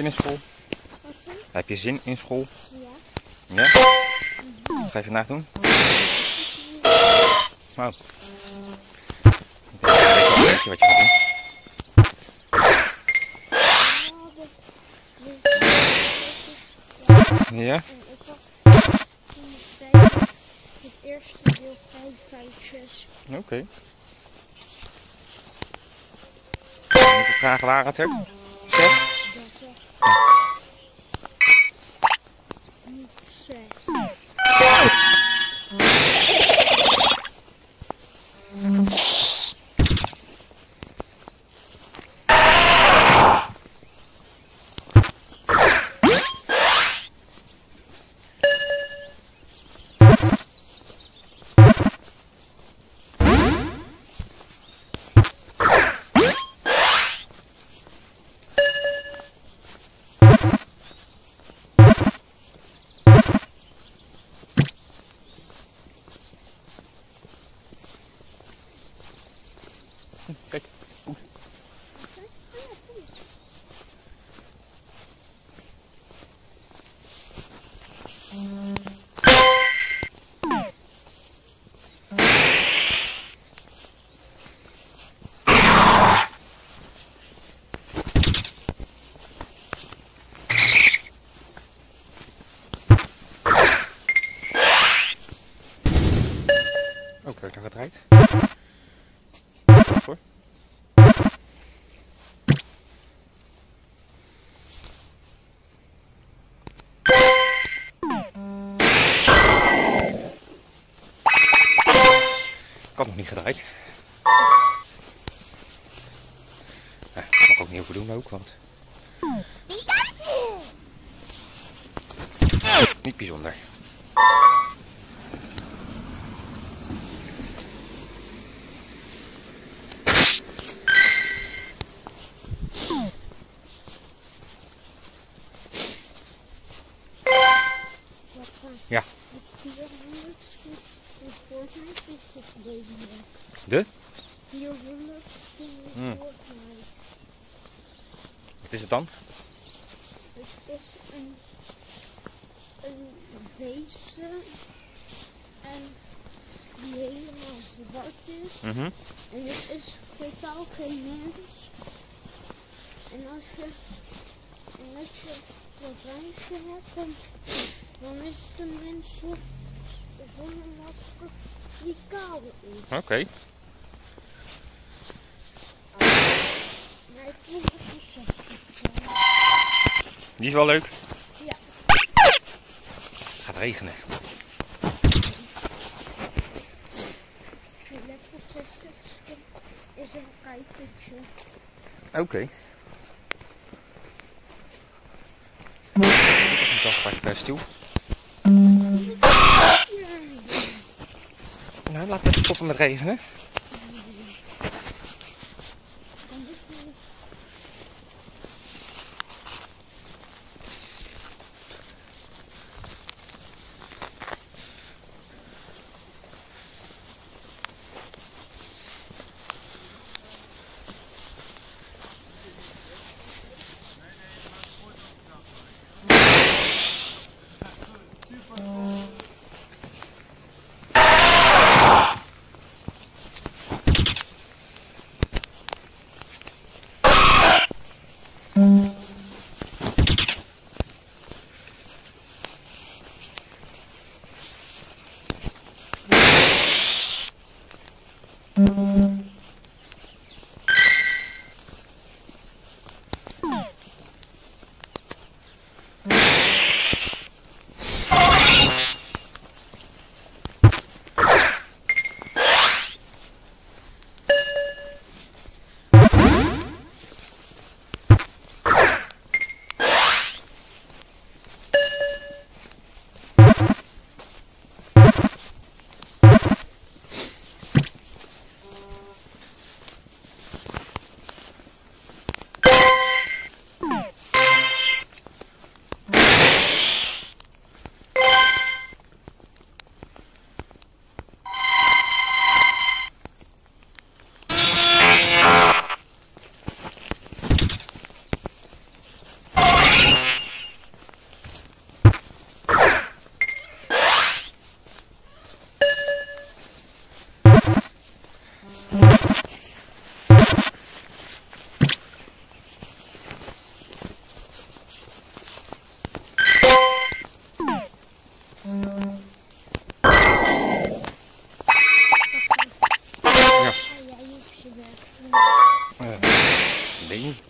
zin in school? Wat? Heb je zin in school? Ja. Ja? Wat ga je vandaag doen? Oh. Ik denk, een beetje wat je gaat doen. Ja? Ik had het eerste deel vijf feitjes. Oké. Hoeveel vragen waren het er? Had nog niet gedraaid. Ik mag ook niet over doen ook, want... Niet bijzonder. Wat van Ja. de tierhonderdskin in Fortnite vind ik deze leuk. De? Tierhonderdskin in Hmm. Fortnite. Wat is het dan? Het is een, een wezen en die helemaal zwart is. Mhm. En het is totaal geen mens. En als je, en als je dat wijsje hebt, dan, dan is het een mens zo- zonder masker die kaal is. Oké. Maar ik vind het een 60 zijn. Die is wel leuk. Ja. Het gaat regenen. Oké. Dat is een tastbaar uh, stoel. Nou, laten we even stoppen met regenen.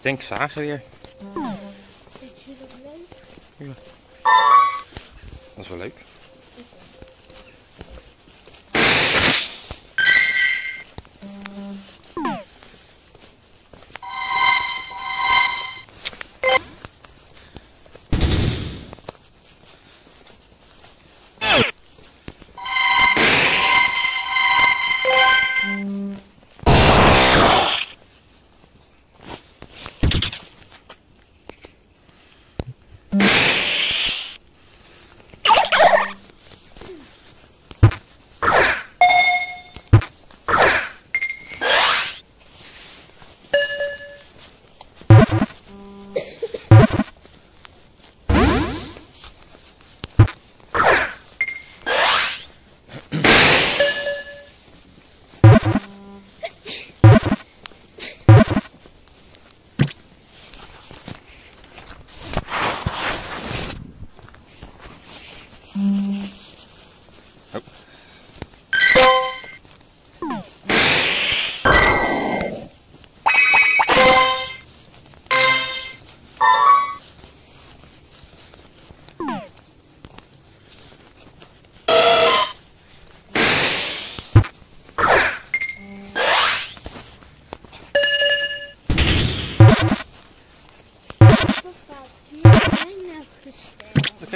Denk zagen weer. Dat leuk? Dat is wel leuk.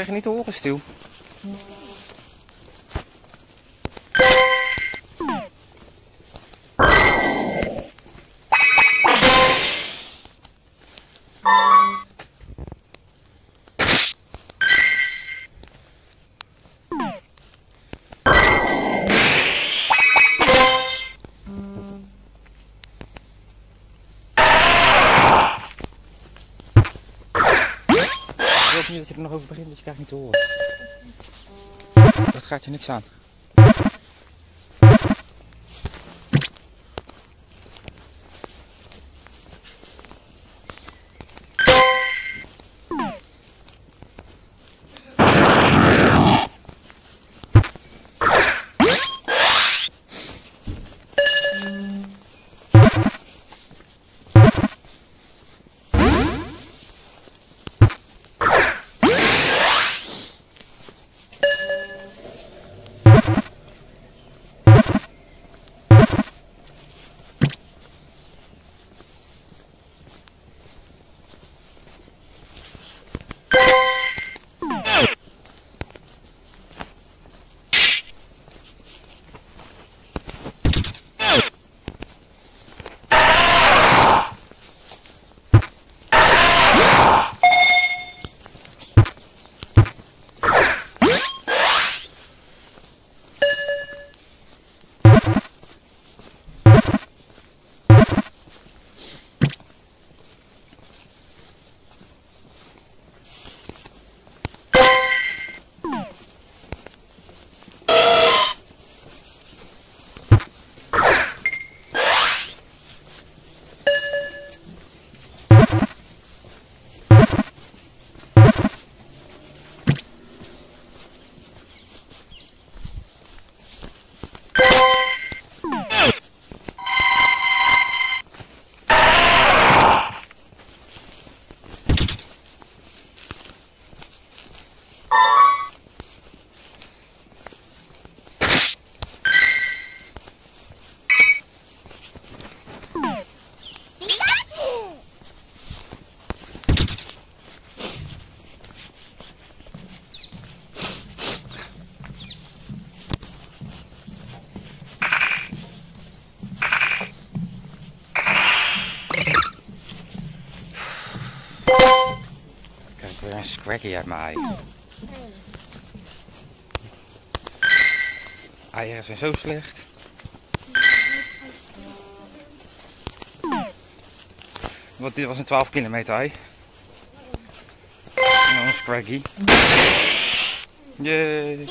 Krijg je niet te horen, Stiel. Krijgt niet te horen. Dat gaat je niks aan. Een scraggy uit mijn ei. Eieren zijn zo slecht. Want dit was een 12 kilometer ei. En dan een scraggy. Yay.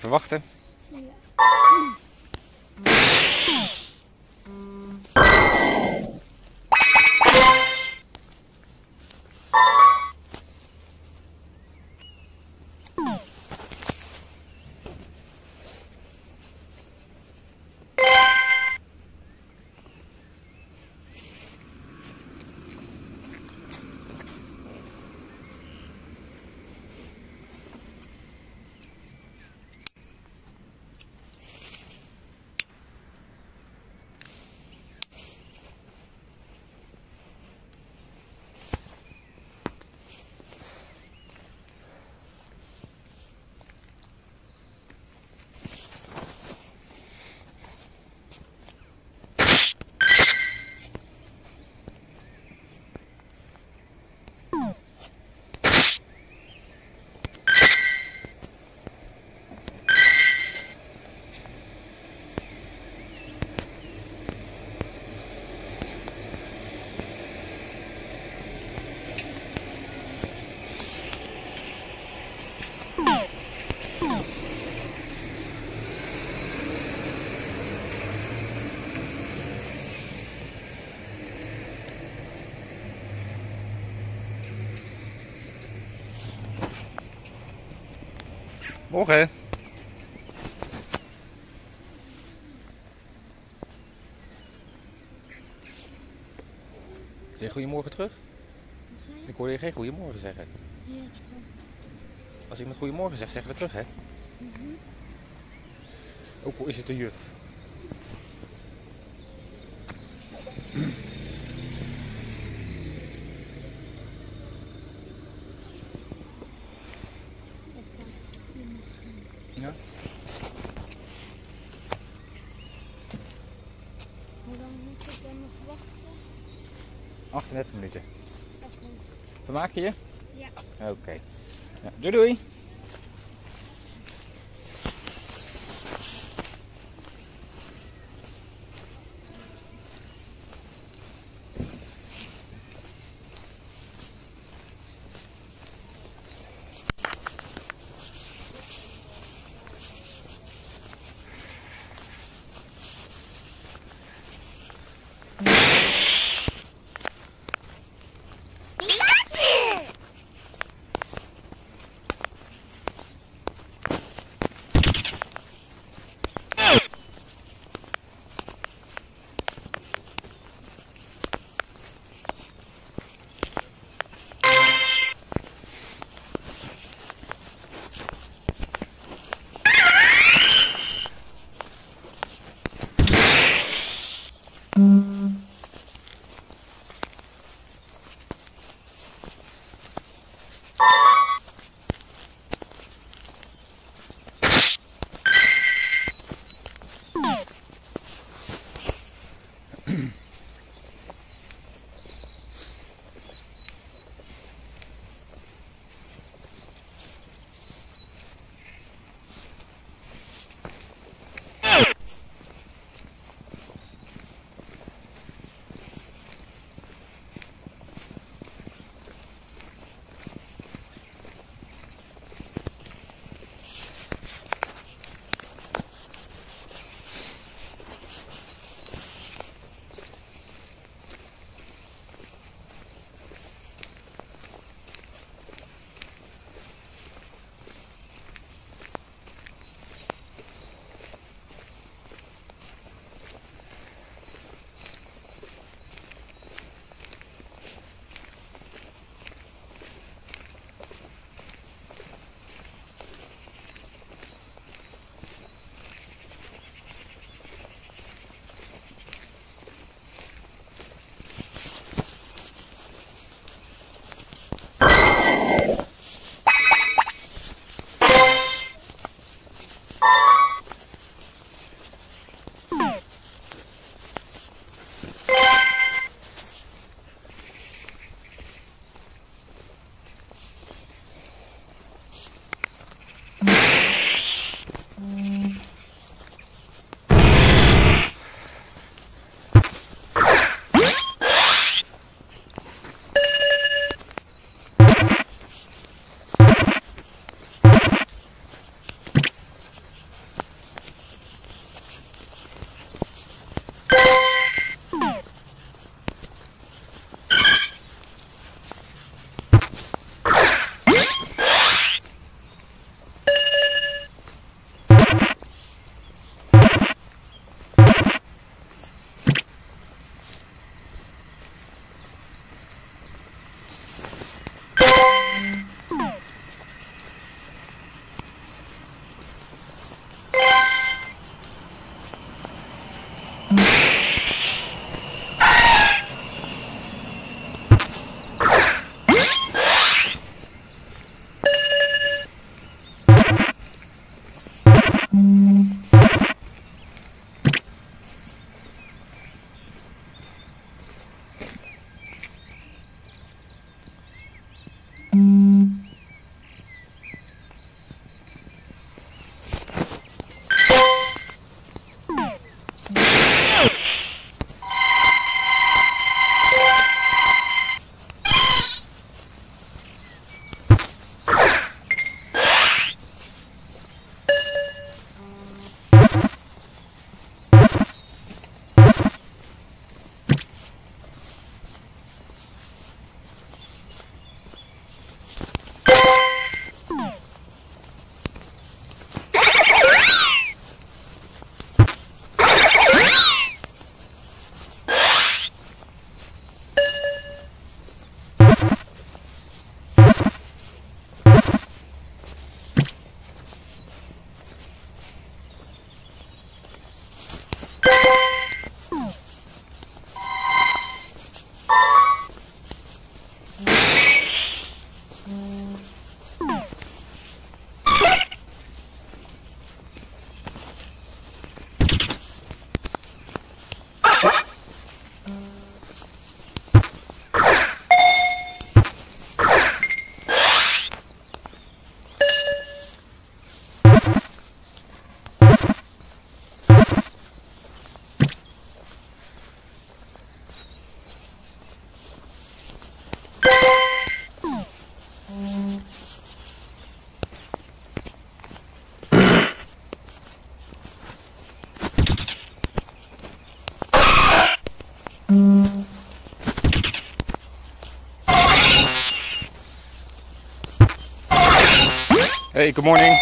Even wachten. Morgen. Zeg je goedemorgen terug? Ik hoorde je geen goedemorgen zeggen. Als iemand goedemorgen zegt, zeggen we terug, hè? Mhm. Ook al is het een juf. Hoppa, je moet gaan. Ja. Hoe lang moet ik dan nog wachten? 38 minuten. Oké. Ja. Oké. Ja. Doei doei. Hey, good morning.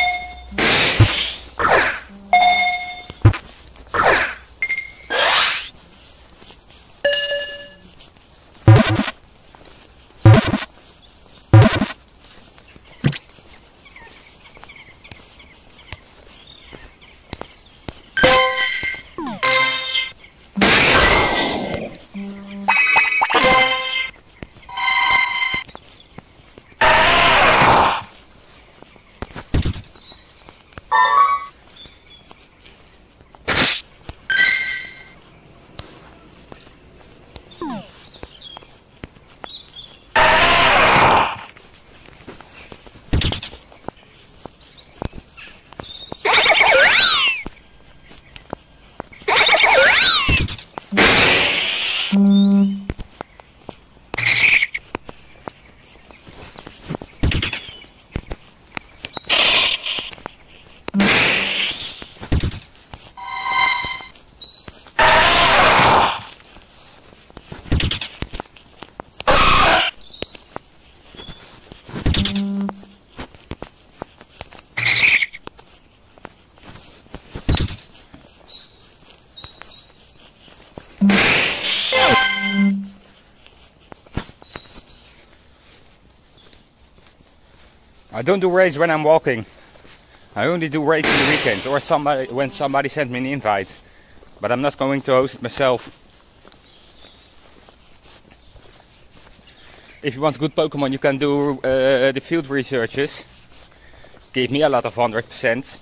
I don't do raids when I'm walking. I only do raids in the weekends or somebody when somebody sent me an invite. But I'm not going to host myself. If you want good Pokemon, you can do uh, the field researches. Give me a lot of 100%.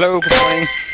Hello, good morning.